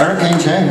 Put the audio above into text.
Hurricane Jane.